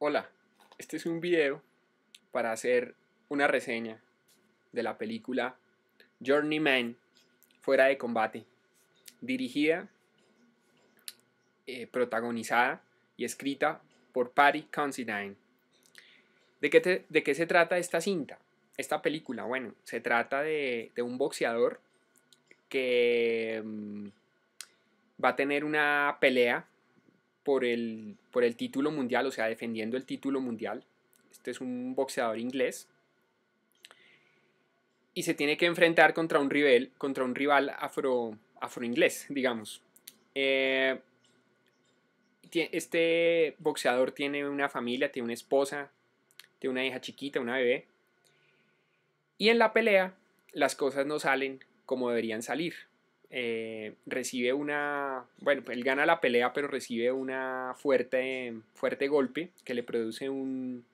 Hola, este es un video para hacer una reseña de la película Journeyman Fuera de Combate, dirigida, eh, protagonizada y escrita por Patty Considine. ¿De qué, ¿De qué, se trata esta cinta? Esta película, bueno, se trata de, de un boxeador que mm, va a tener una pelea por el, por el título mundial, o sea, defendiendo el título mundial. Este es un boxeador inglés. Y se tiene que enfrentar contra un rival, contra un rival afro, afro-inglés, digamos. Eh, este boxeador tiene una familia, tiene una esposa, tiene una hija chiquita, una bebé. Y en la pelea las cosas no salen como deberían salir. Eh, recibe una, bueno, él gana la pelea, pero recibe una fuerte, fuerte golpe que le produce un,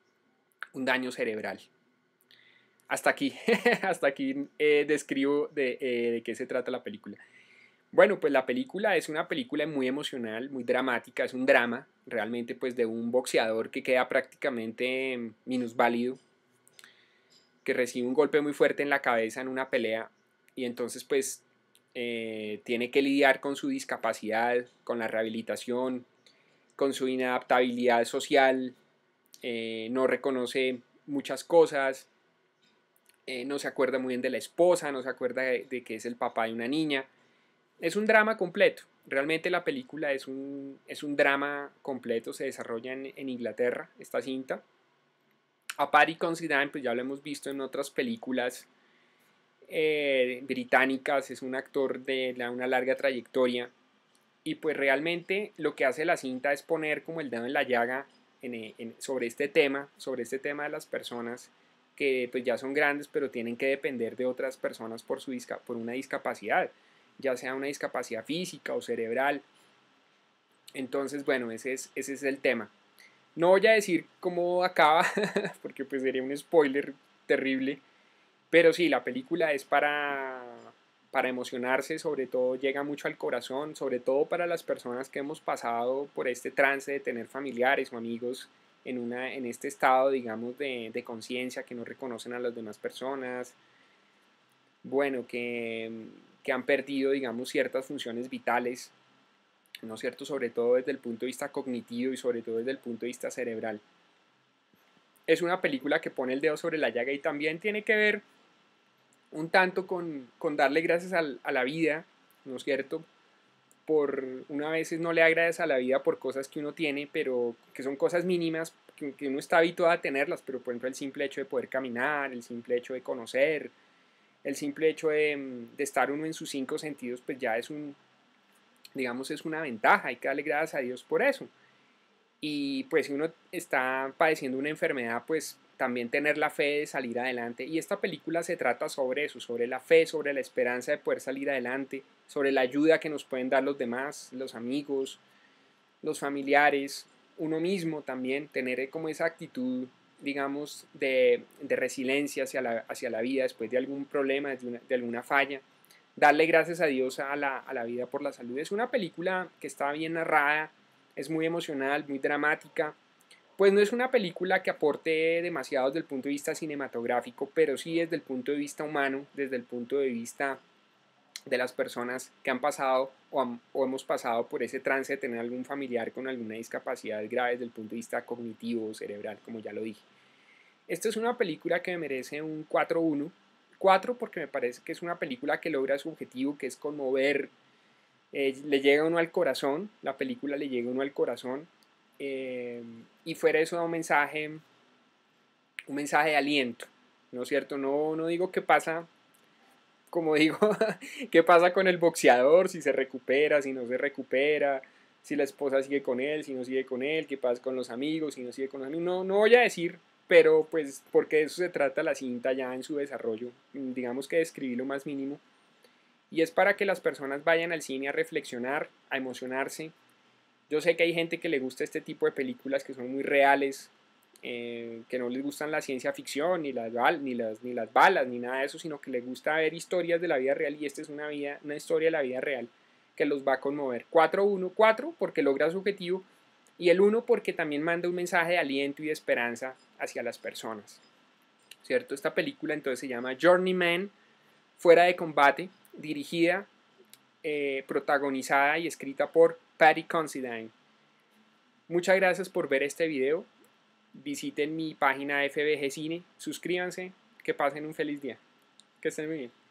un daño cerebral. Hasta aquí, hasta aquí eh, describo de, eh, de qué se trata la película. Bueno, pues la película es una película muy emocional, muy dramática, es un drama realmente pues de un boxeador que queda prácticamente minusválido, que recibe un golpe muy fuerte en la cabeza en una pelea y entonces pues eh, tiene que lidiar con su discapacidad, con la rehabilitación, con su inadaptabilidad social, eh, no reconoce muchas cosas, eh, no se acuerda muy bien de la esposa, no se acuerda de, que es el papá de una niña. Es un drama completo. Realmente la película es un, es un drama completo, se desarrolla en, Inglaterra, esta cinta. A Patty Considine, pues ya lo hemos visto en otras películas eh, británicas, es un actor de una larga trayectoria y pues realmente lo que hace la cinta es poner como el dedo en la llaga sobre este tema, sobre este tema de las personas que pues ya son grandes pero tienen que depender de otras personas por, su por una discapacidad, ya sea una discapacidad física o cerebral. Entonces, bueno, ese es, ese es el tema. No voy a decir cómo acaba, porque pues sería un spoiler terrible, pero sí, la película es para, para emocionarse, sobre todo llega mucho al corazón, sobre todo para las personas que hemos pasado por este trance de tener familiares o amigos en, una, en este estado, digamos, de, de conciencia, que no reconocen a las demás personas, bueno, que, que han perdido, digamos, ciertas funciones vitales, ¿no es cierto? Sobre todo desde el punto de vista cognitivo y sobre todo desde el punto de vista cerebral. Es una película que pone el dedo sobre la llaga y también tiene que ver un tanto con, darle gracias a la vida, ¿no es cierto? Por una vez no le agradeces a la vida por cosas que uno tiene, pero que son cosas mínimas, que, uno está habituado a tenerlas, pero por ejemplo el simple hecho de poder caminar, el simple hecho de conocer, el simple hecho de, de estar uno en sus cinco sentidos, pues ya es un, digamos, es una ventaja, hay que darle gracias a Dios por eso. Y pues si uno está padeciendo una enfermedad, pues también tener la fe de salir adelante. Y esta película se trata sobre eso, sobre la fe, sobre la esperanza de poder salir adelante, sobre la ayuda que nos pueden dar los demás, los amigos, los familiares, uno mismo también, tener como esa actitud, digamos, de, de resiliencia hacia la, hacia la vida después de algún problema, de, de alguna falla. Darle gracias a Dios a la, a la vida por la salud. Es una película que está bien narrada, es muy emocional, muy dramática pues no es una película que aporte demasiado desde el punto de vista cinematográfico, pero sí desde el punto de vista humano, desde el punto de vista de las personas que han pasado o, hemos pasado por ese trance de tener algún familiar con alguna discapacidad grave desde el punto de vista cognitivo o cerebral, como ya lo dije. Esta es una película que me merece un 4-1. 4 porque me parece que es una película que logra su objetivo, que es conmover, eh, le llega uno al corazón, la película le llega uno al corazón, eh, y fuera eso un mensaje, un mensaje de aliento, ¿no es cierto? No, no digo qué pasa, como digo, qué pasa con el boxeador, si se recupera, si no se recupera, si la esposa sigue con él, si no sigue con él, qué pasa con los amigos, si no sigue con los amigos, no, no voy a decir, pero pues porque de eso se trata la cinta ya en su desarrollo, digamos que describir lo más mínimo, y es para que las personas vayan al cine a reflexionar, a emocionarse, yo sé que hay gente que le gusta este tipo de películas que son muy reales, eh, que no les gustan la ciencia ficción, ni las, ni, las, ni las balas, ni nada de eso, sino que les gusta ver historias de la vida real y esta es una, vida, una historia de la vida real que los va a conmover. 4-1-4 porque logra su objetivo, Y el 1 porque también manda un mensaje de aliento y de esperanza hacia las personas. ¿Cierto? Esta película entonces se llama Journeyman, Fuera de Combate, dirigida, eh, protagonizada y escrita por Patty Considine. Muchas gracias por ver este video. Visiten mi página FBG Cine, suscríbanse, que pasen un feliz día. Que estén muy bien.